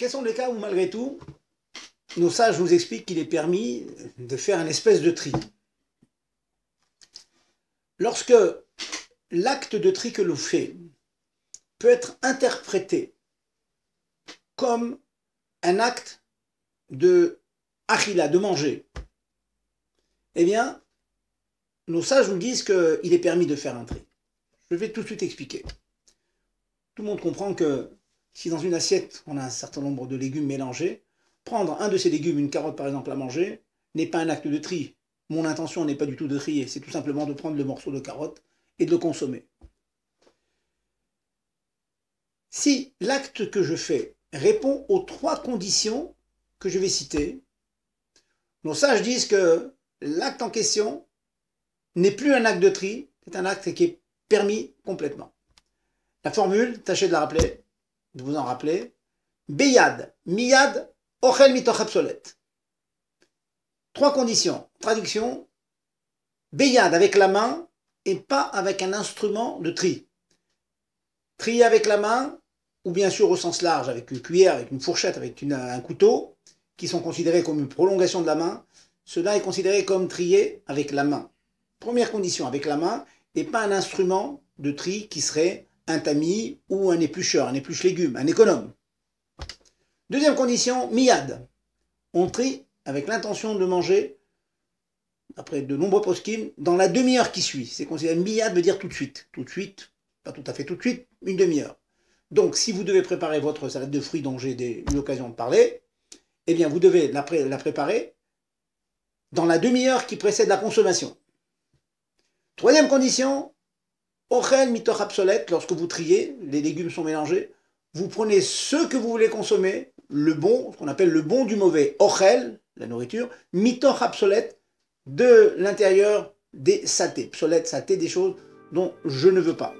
quels sont les cas où, malgré tout, nos sages nous expliquent qu'il est permis de faire une espèce de tri? Lorsque l'acte de tri que l'on fait peut être interprété comme un acte de achila, de manger, eh bien, nos sages nous disent qu'il est permis de faire un tri. Je vais tout de suite expliquer. Tout le monde comprend que si dans une assiette on a un certain nombre de légumes mélangés, prendre un de ces légumes, une carotte par exemple, à manger, n'est pas un acte de tri. Mon intention n'est pas du tout de trier, c'est tout simplement de prendre le morceau de carotte et de le consommer. Si l'acte que je fais répond aux trois conditions que je vais citer, nos sages disent que l'acte en question n'est plus un acte de tri, c'est un acte qui est permis complètement. La formule, tâchez de la rappeler, de vous en rappeler. Beyad, miyad, ochel mitoch obsolète. Trois conditions. Traduction. Beyad avec la main et pas avec un instrument de tri. Trier avec la main, ou bien sûr au sens large, avec une cuillère, avec une fourchette, avec un couteau, qui sont considérés comme une prolongation de la main, cela est considéré comme trier avec la main. Première condition, avec la main, et pas un instrument de tri qui serait un tamis ou un éplucheur, un épluche légumes, un économe. Deuxième condition, miad. On trie avec l'intention de manger, après de nombreux poskim, dans la demi-heure qui suit. C'est considéré miad veut dire tout de suite. Tout de suite, pas tout à fait tout de suite, une demi-heure. Donc si vous devez préparer votre salade de fruits dont j'ai eu l'occasion de parler, eh bien vous devez la, la préparer dans la demi-heure qui précède la consommation. Troisième condition, ochel mitoch obsolète, lorsque vous triez, les légumes sont mélangés, vous prenez ce que vous voulez consommer, le bon, ce qu'on appelle le bon du mauvais, ochel, la nourriture, mitoch obsolète, de l'intérieur des satés, obsolète, saté, des choses dont je ne veux pas.